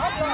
Up,